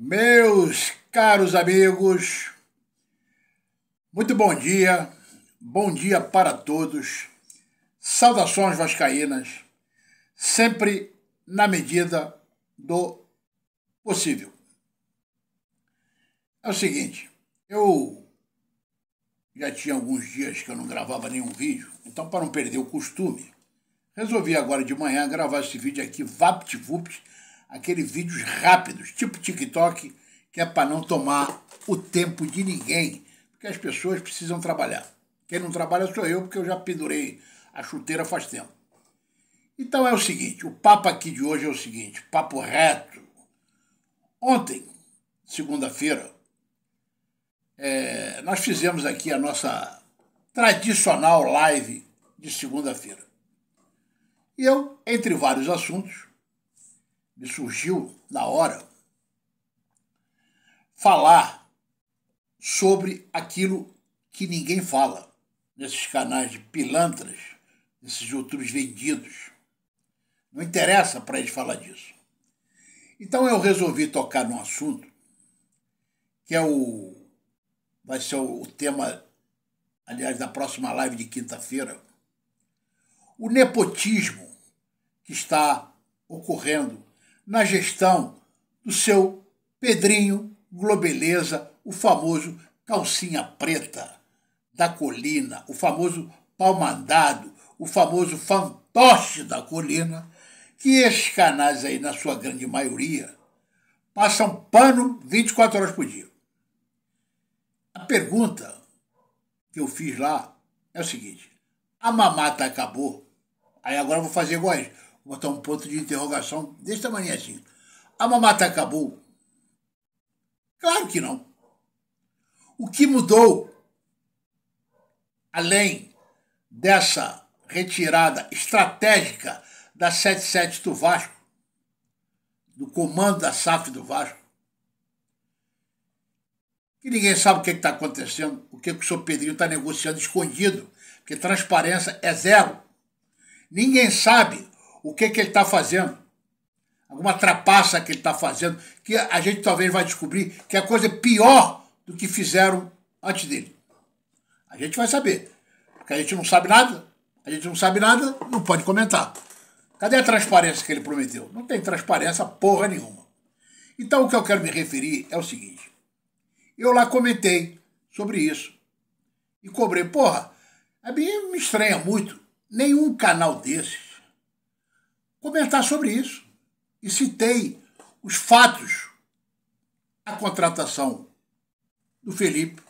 Meus caros amigos, muito bom dia, bom dia para todos, saudações vascaínas, sempre na medida do possível. É o seguinte, eu já tinha alguns dias que eu não gravava nenhum vídeo, então para não perder o costume, resolvi agora de manhã gravar esse vídeo aqui, VaptVupt, aqueles vídeos rápidos, tipo TikTok, que é para não tomar o tempo de ninguém, porque as pessoas precisam trabalhar. Quem não trabalha sou eu, porque eu já pendurei a chuteira faz tempo. Então é o seguinte, o papo aqui de hoje é o seguinte, papo reto. Ontem, segunda-feira, é, nós fizemos aqui a nossa tradicional live de segunda-feira. E eu, entre vários assuntos, me surgiu na hora falar sobre aquilo que ninguém fala nesses canais de pilantras, nesses youtubers vendidos. Não interessa para eles falar disso. Então eu resolvi tocar num assunto que é o vai ser o tema aliás da próxima live de quinta-feira. O nepotismo que está ocorrendo na gestão do seu Pedrinho Globeleza, o famoso calcinha preta da colina, o famoso palmandado, o famoso fantoche da colina, que esses canais aí, na sua grande maioria, passam pano 24 horas por dia. A pergunta que eu fiz lá é o seguinte: a mamata acabou? Aí agora eu vou fazer igual a botar um ponto de interrogação desse tamanho assim. A mamata acabou? Claro que não. O que mudou, além dessa retirada estratégica da 77 do Vasco, do comando da SAF do Vasco, que ninguém sabe o que está acontecendo, o que, que o senhor Pedrinho está negociando escondido, porque transparência é zero. Ninguém sabe o que, que ele está fazendo. Alguma trapaça que ele está fazendo, que a gente talvez vai descobrir que é coisa pior do que fizeram antes dele. A gente vai saber. Porque a gente não sabe nada, a gente não sabe nada, não pode comentar. Cadê a transparência que ele prometeu? Não tem transparência porra nenhuma. Então o que eu quero me referir é o seguinte. Eu lá comentei sobre isso. E cobrei, porra, a mim me estranha muito nenhum canal desses comentar sobre isso. E citei os fatos, a contratação do Felipe,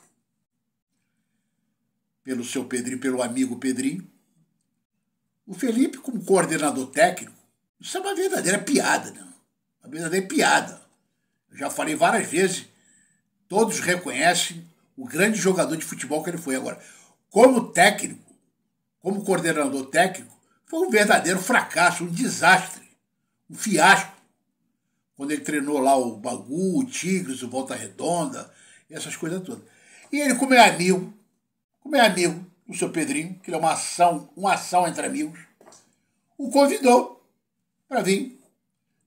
pelo seu Pedrinho, pelo amigo Pedrinho. O Felipe, como coordenador técnico, isso é uma verdadeira piada, né? Uma verdadeira piada. Eu já falei várias vezes, todos reconhecem o grande jogador de futebol que ele foi. Agora, como técnico, como coordenador técnico, foi um verdadeiro fracasso, um desastre, um fiasco. Quando ele treinou lá o Bagu, o Tigres, o Volta Redonda, essas coisas todas. E ele, como é amigo, como é amigo do seu Pedrinho, que é uma ação, uma ação entre amigos, o convidou para vir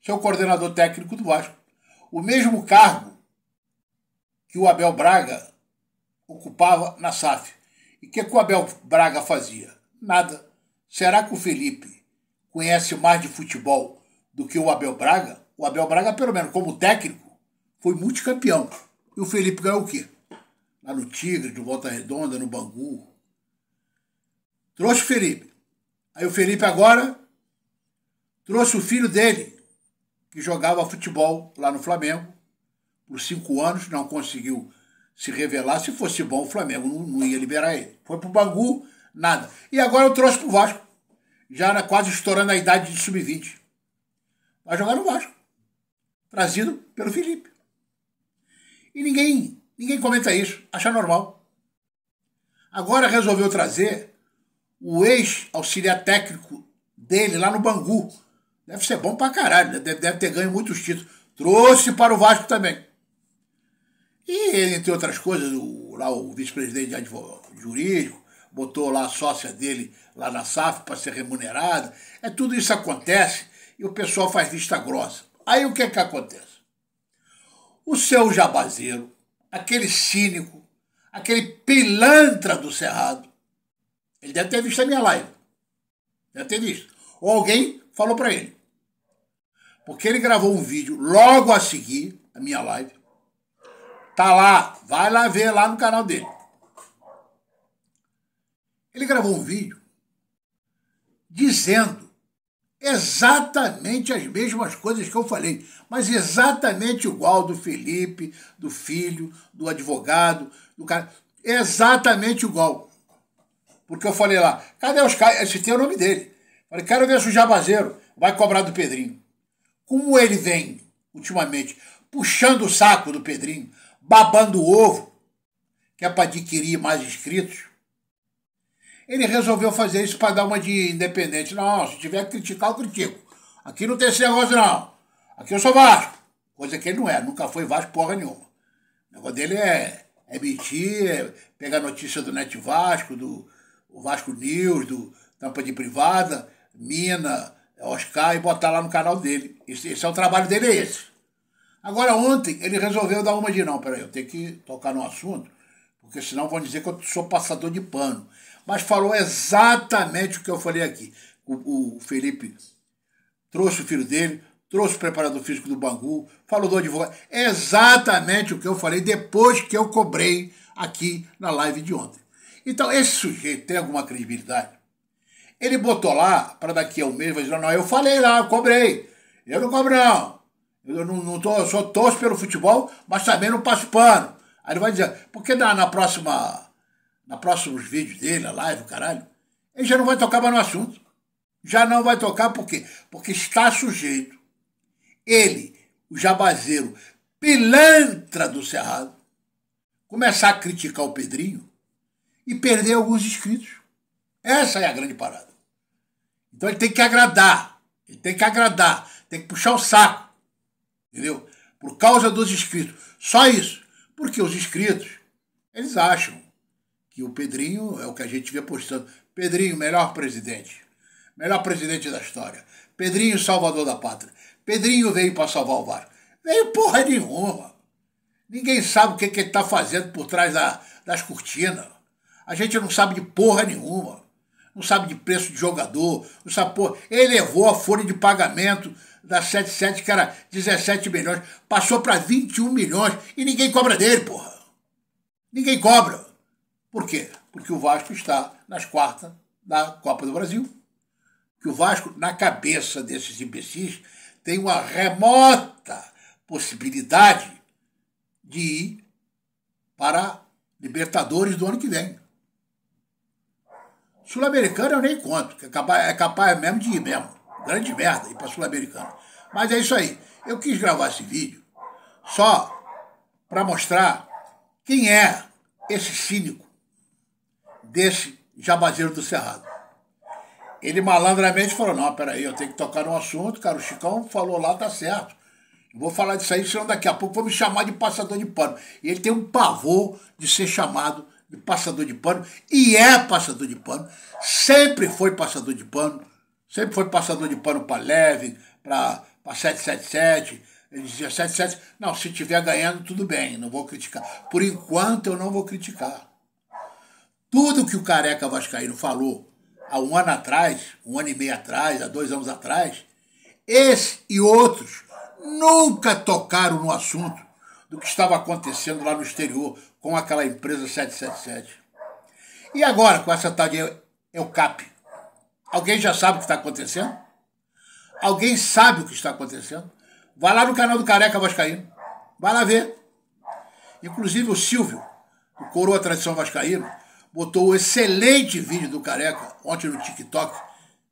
ser o coordenador técnico do Vasco. O mesmo cargo que o Abel Braga ocupava na SAF. E o que, que o Abel Braga fazia? Nada Será que o Felipe conhece mais de futebol do que o Abel Braga? O Abel Braga, pelo menos como técnico, foi multicampeão. E o Felipe ganhou o quê? Lá no Tigre, no Volta Redonda, no Bangu. Trouxe o Felipe. Aí o Felipe agora trouxe o filho dele, que jogava futebol lá no Flamengo por cinco anos, não conseguiu se revelar. Se fosse bom, o Flamengo não, não ia liberar ele. Foi pro Bangu, nada. E agora eu trouxe pro Vasco, já quase estourando a idade de sub-20. Vai jogar no Vasco. Trazido pelo Felipe. E ninguém, ninguém comenta isso, acha normal. Agora resolveu trazer o ex-auxiliar técnico dele lá no Bangu. Deve ser bom pra caralho, né? deve, deve ter ganho muitos títulos. Trouxe para o Vasco também. E, entre outras coisas, o, lá o vice-presidente jurídico, botou lá a sócia dele lá na SAF para ser remunerada. É tudo isso acontece e o pessoal faz vista grossa. Aí o que é que acontece? o seu jabazeiro, aquele cínico, aquele pilantra do Cerrado, ele deve ter visto a minha live. Deve ter visto. Ou alguém falou para ele. Porque ele gravou um vídeo logo a seguir a minha live. Tá lá, vai lá ver lá no canal dele. Ele gravou um vídeo dizendo exatamente as mesmas coisas que eu falei, mas exatamente igual do Felipe, do filho, do advogado, do cara, exatamente igual. Porque eu falei lá, cadê os caras? Esse tem o nome dele. Falei, quero ver se o Jabazeiro vai cobrar do Pedrinho. Como ele vem, ultimamente, puxando o saco do Pedrinho, babando o ovo, que é para adquirir mais inscritos, ele resolveu fazer isso para dar uma de independente. Não, se tiver que criticar, eu critico. Aqui não tem esse negócio, não. Aqui eu sou Vasco. Coisa que ele não é, nunca foi Vasco porra nenhuma. O negócio dele é, é mentir, é pegar notícia do Net Vasco, do Vasco News, do Tampa de Privada, Mina, Oscar e botar lá no canal dele. Esse, esse é o trabalho dele, é esse. Agora, ontem, ele resolveu dar uma de não, peraí, eu tenho que tocar no assunto, porque senão vão dizer que eu sou passador de pano mas falou exatamente o que eu falei aqui. O, o Felipe trouxe o filho dele, trouxe o preparador físico do Bangu, falou do advogado. Exatamente o que eu falei depois que eu cobrei aqui na live de ontem. Então, esse sujeito tem alguma credibilidade? Ele botou lá para daqui a um mês, vai dizer, não, eu falei lá, eu cobrei. Eu não cobro, não. Eu não, não tô, eu só torço pelo futebol, mas também não passo pano. Aí ele vai dizer, porque na, na próxima na próximos vídeos dele, a live, o caralho, ele já não vai tocar mais no assunto. Já não vai tocar por quê? Porque está sujeito, ele, o jabazeiro, pilantra do Cerrado, começar a criticar o Pedrinho e perder alguns inscritos. Essa é a grande parada. Então ele tem que agradar, ele tem que agradar, tem que puxar o saco, entendeu? Por causa dos inscritos. Só isso. Porque os inscritos, eles acham que o Pedrinho é o que a gente vê postando. Pedrinho, melhor presidente. Melhor presidente da história. Pedrinho, salvador da pátria. Pedrinho veio para salvar o VAR. Veio porra nenhuma. Ninguém sabe o que, que ele está fazendo por trás da, das cortinas. A gente não sabe de porra nenhuma. Não sabe de preço de jogador. Não sabe porra. Ele levou a folha de pagamento da 77, que era 17 milhões, passou para 21 milhões e ninguém cobra dele, porra. Ninguém cobra. Por quê? Porque o Vasco está nas quartas da Copa do Brasil. Que o Vasco, na cabeça desses imbecis, tem uma remota possibilidade de ir para Libertadores do ano que vem. Sul-Americana eu nem conto, que é capaz, é capaz mesmo de ir mesmo. Grande merda ir para Sul-Americana. Mas é isso aí. Eu quis gravar esse vídeo só para mostrar quem é esse cínico desse jabazeiro do Cerrado. Ele malandramente falou: não, peraí, eu tenho que tocar no assunto, cara. O Chicão falou lá, tá certo. vou falar disso aí, senão daqui a pouco vou me chamar de passador de pano. E ele tem um pavor de ser chamado de passador de pano, e é passador de pano, sempre foi passador de pano, sempre foi passador de pano para leve, para 777. Ele dizia 77, não, se estiver ganhando, tudo bem, não vou criticar. Por enquanto eu não vou criticar. Tudo que o careca Vascaíno falou há um ano atrás, um ano e meio atrás, há dois anos atrás, esse e outros nunca tocaram no assunto do que estava acontecendo lá no exterior com aquela empresa 777. E agora, com essa tal de EUCAP? Alguém já sabe o que está acontecendo? Alguém sabe o que está acontecendo? Vai lá no canal do Careca Vascaíno. Vai lá ver. Inclusive o Silvio, o Coroa Tradição Vascaíno, botou o excelente vídeo do Careca ontem no TikTok.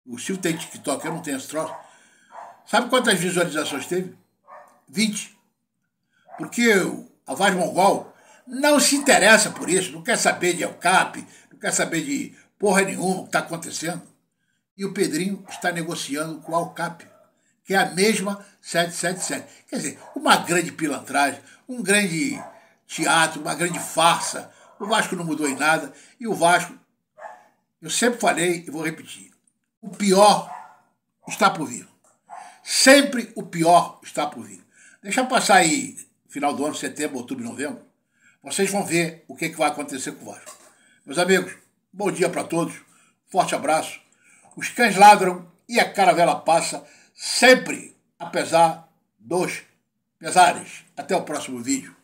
O Silvio tem TikTok, eu não tenho esse troço. Sabe quantas visualizações teve? 20. Porque a Vaz Mongol não se interessa por isso, não quer saber de ELCAP, não quer saber de porra nenhuma o que está acontecendo. E o Pedrinho está negociando com a ALCAP, que é a mesma 777. Quer dizer, uma grande pilantragem, um grande teatro, uma grande farsa, o Vasco não mudou em nada. E o Vasco, eu sempre falei e vou repetir: o pior está por vir. Sempre o pior está por vir. Deixa passar aí final do ano, setembro, outubro, novembro, vocês vão ver o que, que vai acontecer com o Vasco. Meus amigos, bom dia para todos, forte abraço. Os cães ladram e a caravela passa sempre, apesar dos pesares. Até o próximo vídeo.